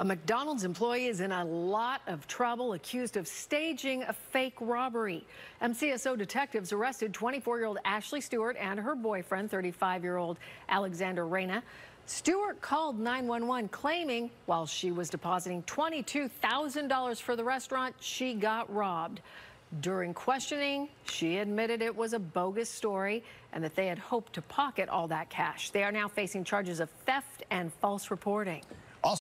A McDonald's employee is in a lot of trouble accused of staging a fake robbery. MCSO detectives arrested 24-year-old Ashley Stewart and her boyfriend, 35-year-old Alexander Reyna. Stewart called 911 claiming while she was depositing $22,000 for the restaurant, she got robbed. During questioning, she admitted it was a bogus story and that they had hoped to pocket all that cash. They are now facing charges of theft and false reporting.